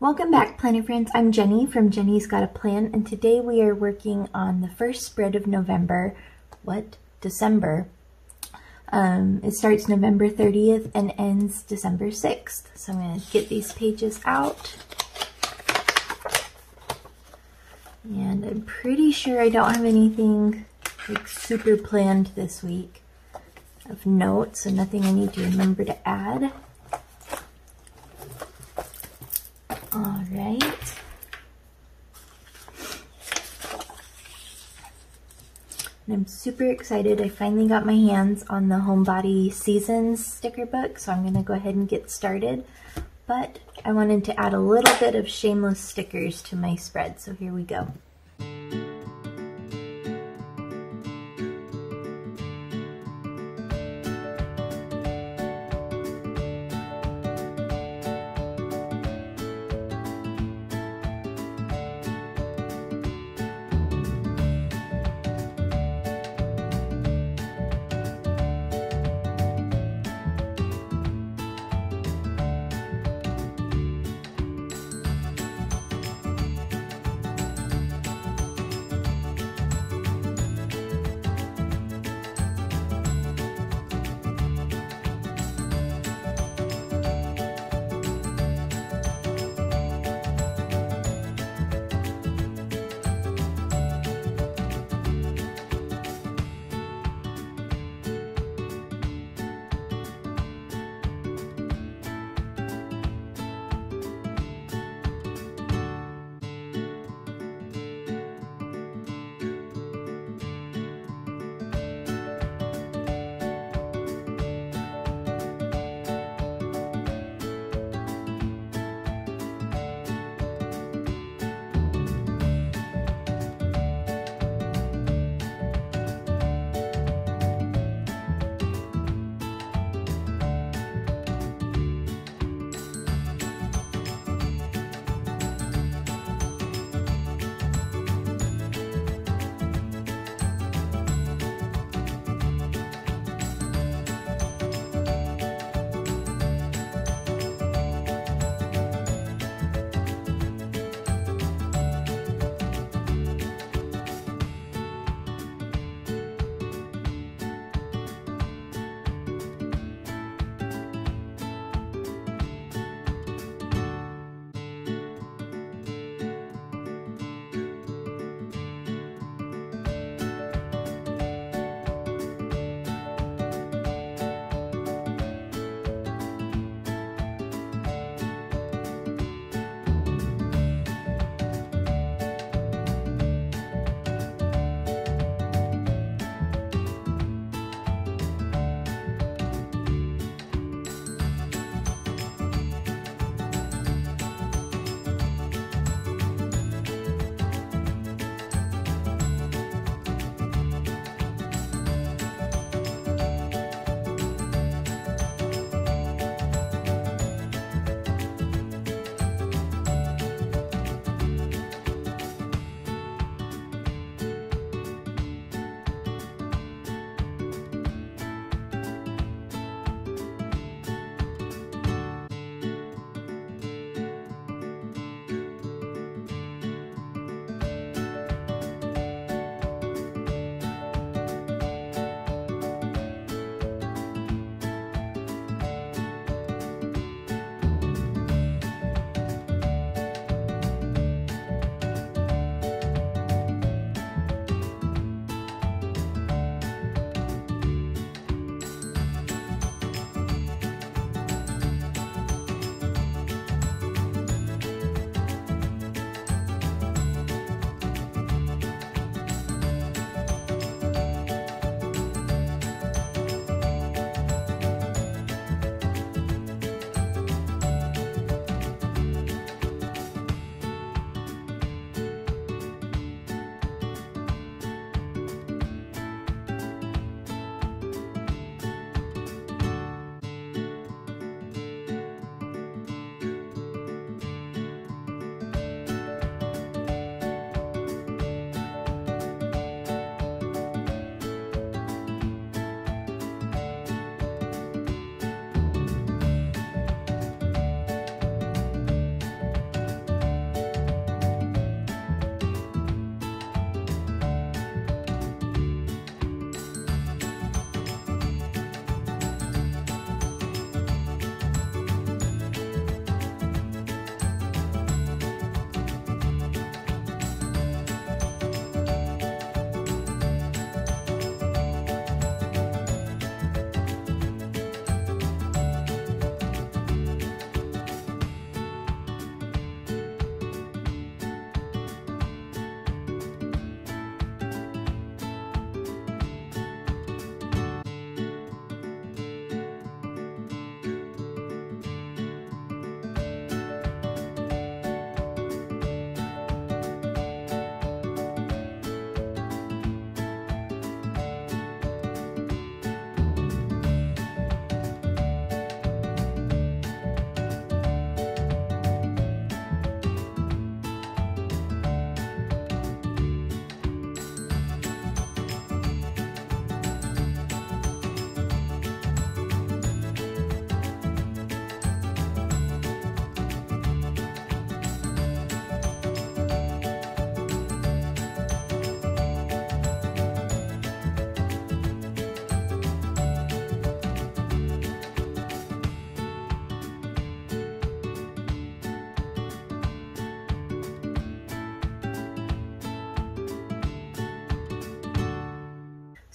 Welcome back, Planner Friends. I'm Jenny from Jenny's Got a Plan, and today we are working on the first spread of November. What? December. Um, it starts November 30th and ends December 6th. So I'm going to get these pages out. And I'm pretty sure I don't have anything like super planned this week of notes, so nothing I need to remember to add. All right. And I'm super excited. I finally got my hands on the Homebody Seasons sticker book, so I'm going to go ahead and get started. But I wanted to add a little bit of shameless stickers to my spread, so here we go.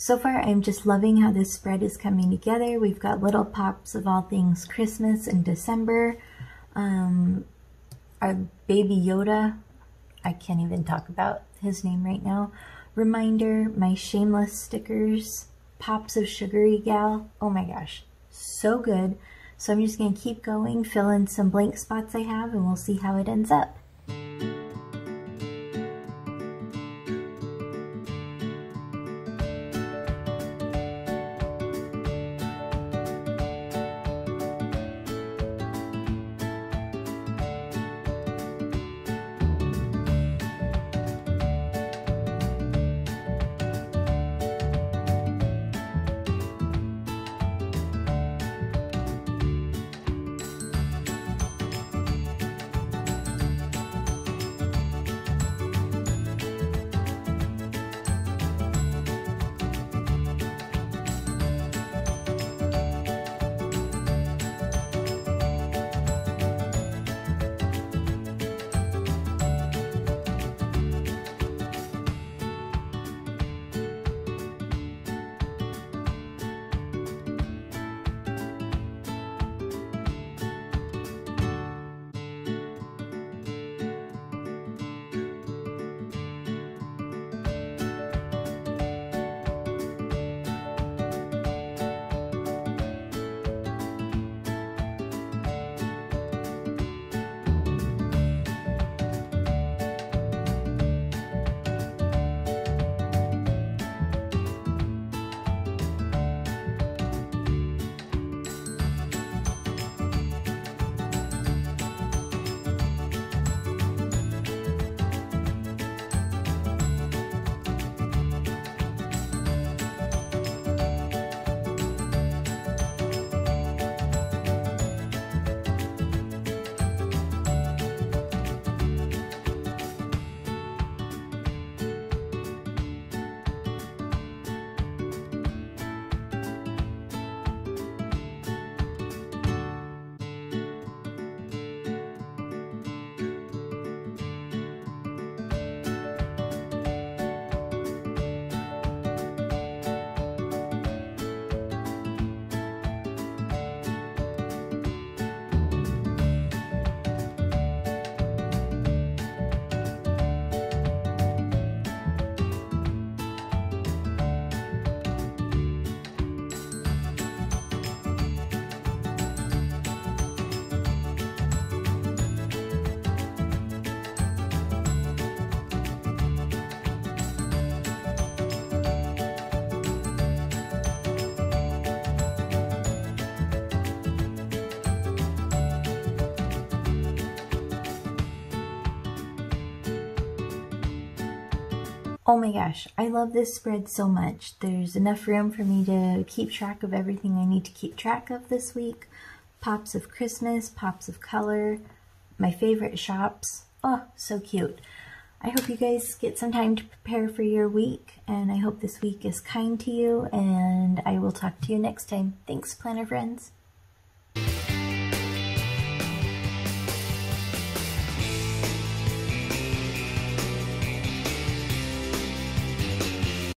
So far, I'm just loving how this spread is coming together. We've got little pops of all things Christmas and December. Um, our baby Yoda, I can't even talk about his name right now. Reminder, my shameless stickers, pops of sugary gal. Oh my gosh, so good. So I'm just going to keep going, fill in some blank spots I have, and we'll see how it ends up. Oh my gosh, I love this spread so much. There's enough room for me to keep track of everything I need to keep track of this week. Pops of Christmas, pops of color, my favorite shops. Oh, so cute. I hope you guys get some time to prepare for your week, and I hope this week is kind to you, and I will talk to you next time. Thanks, planner friends.